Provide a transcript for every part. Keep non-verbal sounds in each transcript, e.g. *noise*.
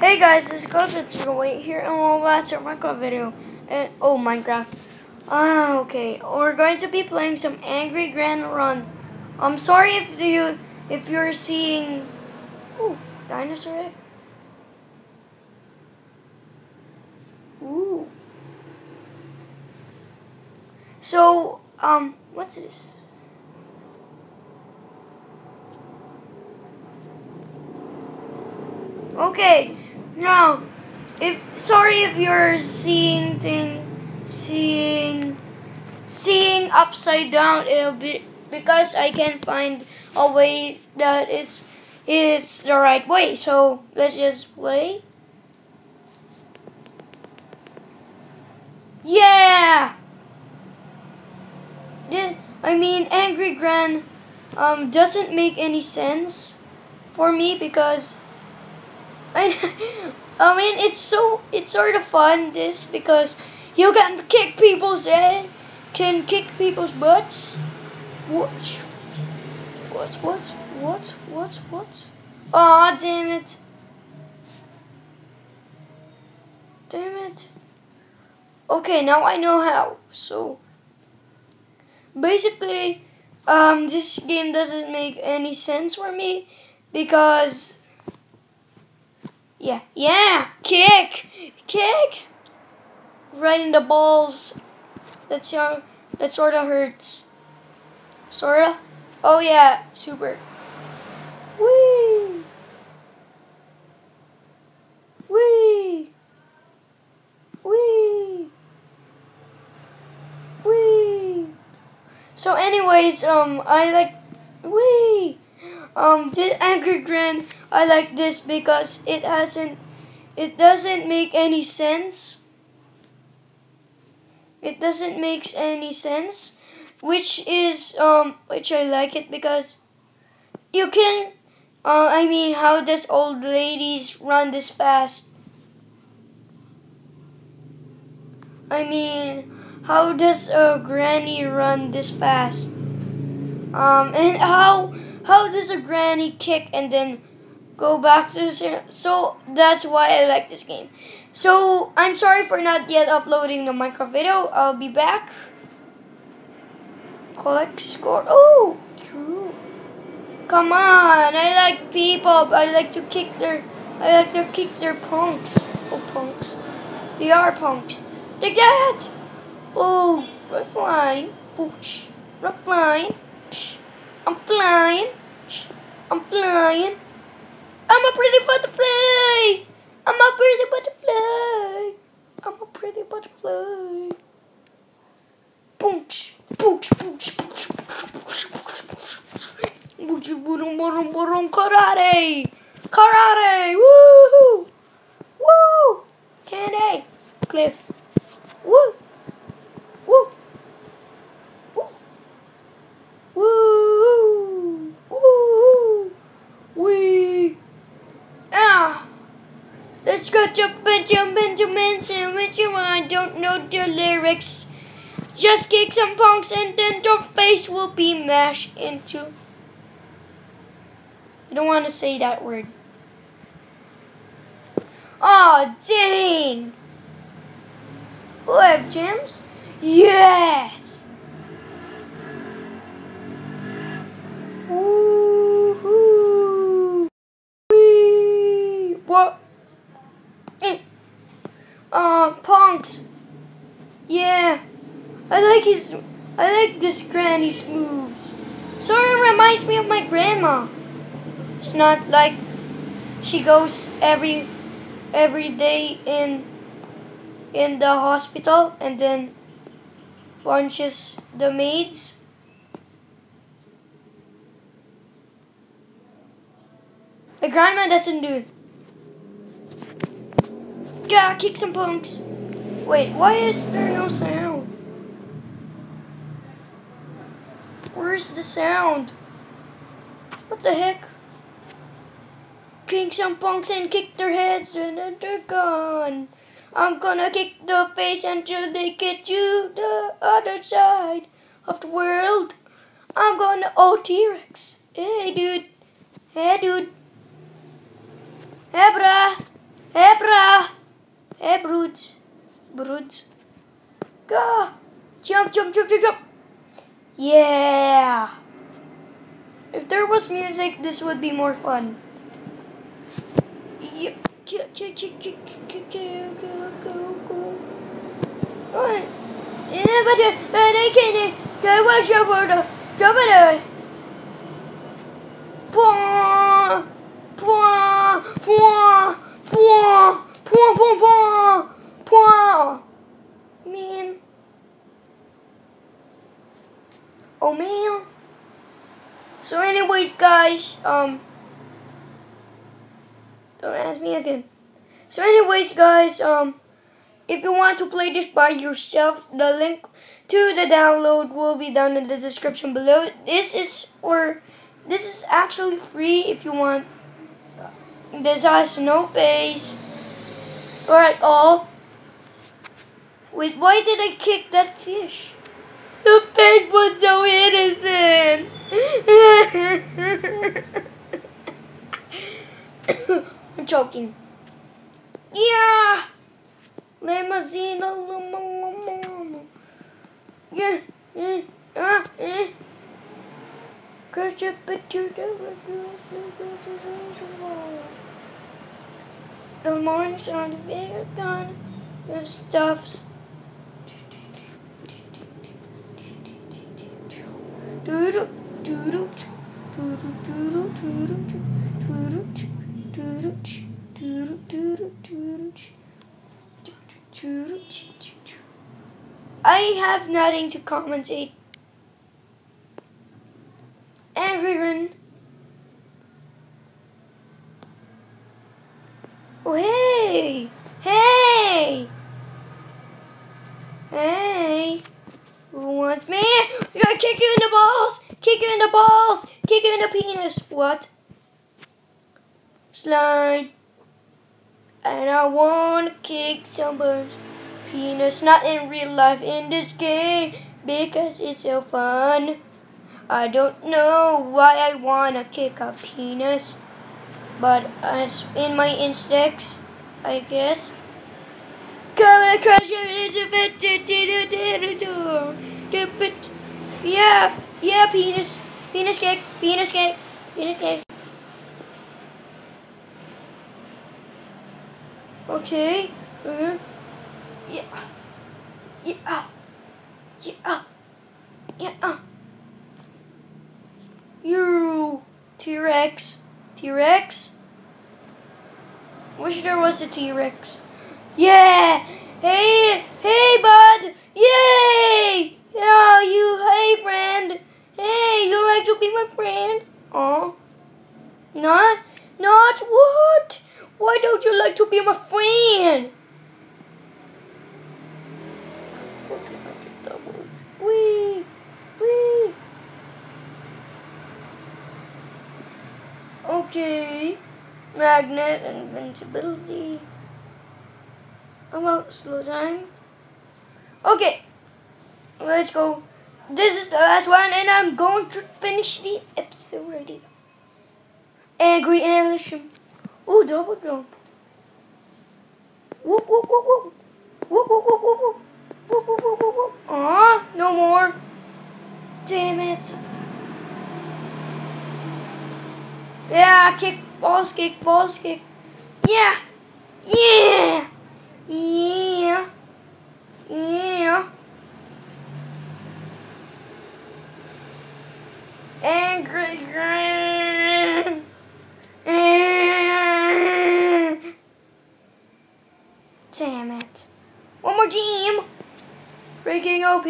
Hey guys, this is Closet Wait here and we'll watch a Minecraft video. And, oh, Minecraft. Ah, okay. We're going to be playing some Angry Gran Run. I'm sorry if you if you're seeing Ooh, dinosaur egg. Ooh. So, um, what's this? Okay, now, if sorry if you're seeing thing, seeing, seeing upside down. It'll be because I can't find a way that it's it's the right way. So let's just play. Yeah. Yeah. I mean, Angry Gran um doesn't make any sense for me because I, mean, it's so it's sort of fun this because you can kick people's head, can kick people's butts. What? What? What? What? What? What? Aw, damn it! Damn it! Okay, now I know how. So basically, um, this game doesn't make any sense for me because yeah, yeah, kick, kick, right in the balls. That's your, that sorta hurts. Sorta. Oh yeah, super. Wee. Wee. Wee. Wee. So anyways, um, I like, wee. Um, did Angry Gran I like this because it hasn't it doesn't make any sense. It doesn't make any sense, which is um which I like it because you can uh, I mean how does old ladies run this fast? I mean how does a granny run this fast? Um and how how does a granny kick and then go back to the so that's why I like this game. So I'm sorry for not yet uploading the Minecraft video. I'll be back. Collect score. Oh. Come on, I like people. I like to kick their. I like to kick their punks. Oh, punks. They are punks. Take that. Oh, we're flying. Pooch. We're flying. I'm flying. I'm flying. I'm a pretty butterfly. I'm a pretty butterfly. I'm a pretty butterfly. Boonch, boonch, boonch, boonch, boonch, boonch, boonch, boonch, karate, karate, woo, woo, candy, cliff, I don't know the lyrics. Just kick some punks and then your face will be mashed into. I don't want to say that word. Oh dang! Have gems? Yes! Woohoo! Wee! What? Uh, punks. Yeah. I like his, I like this granny's moves. Sort of reminds me of my grandma. It's not like she goes every, every day in, in the hospital and then punches the maids. The grandma doesn't do. Yeah, kick some punks. Wait, why is there no sound? Where's the sound? What the heck? Kick some punks and kick their heads and then they're gone. I'm gonna kick the face until they get you the other side of the world. I'm gonna oh T-Rex. Hey dude. Hey dude. Hey bruh. Yeah! If there was music, this would be more fun. Yeah. Alright. Go watch your photo. Go. Point, point, point, point, point, point, point. Oh man. So anyways guys, um don't ask me again. So anyways guys, um if you want to play this by yourself, the link to the download will be down in the description below. This is or this is actually free if you want. This has no base or at all. Wait, why did I kick that fish? The fish was so innocent. *coughs* I'm choking. Yeah. Limousine, yeah, yeah, ah, eh. The mornings on the bigger gun, the stuffs. I have nothing to commentate. Everyone. Oh, hey! Hey! Hey! Who wants me? You gotta kick you in the balls! Kick you in the balls! Kick you in the penis! What? Slide. And I wanna kick somebody's penis, not in real life, in this game, because it's so fun. I don't know why I wanna kick a penis, but it's in my instincts, I guess. Come crush Yeah, yeah, penis, penis kick, penis kick, penis kick. Okay. Uh, yeah. Yeah. Yeah. Yeah. You T-Rex. T-Rex? Wish there was a T-Rex. Yeah! Hey, hey, bud! Yay! Yeah, you, hey, friend! Hey, you like to be my friend? Oh. Not? Not what? Why don't you like to be my friend? Wee, wee. Okay. Magnet invincibility. About slow time. Okay. Let's go. This is the last one and I'm going to finish the episode already. Angry Annihilation. Ooh, double jump. Whoop, whoop, whoop, whoop. Whoop, whoop, whoop, whoop, whoop. Whoop, whoop, whoop, whoop. Aw, no more. Damn it. Yeah, kick, balls kick, balls kick. Yeah. Yeah. Yeah. Yeah. Angry Gran. Damn it. One more team. Freaking OP.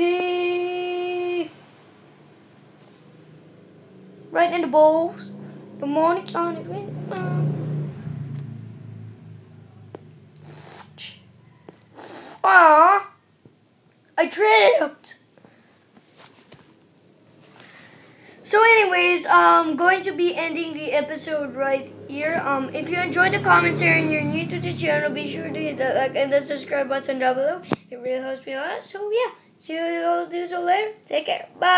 Right in the bowls. The morning's on it. Ah, I tripped. So anyways, I'm um, going to be ending the episode right here. Um, if you enjoyed the commentary and you're new to the channel, be sure to hit that like and the subscribe button down below. It really helps me a lot. So yeah, see you all do so later. Take care. Bye.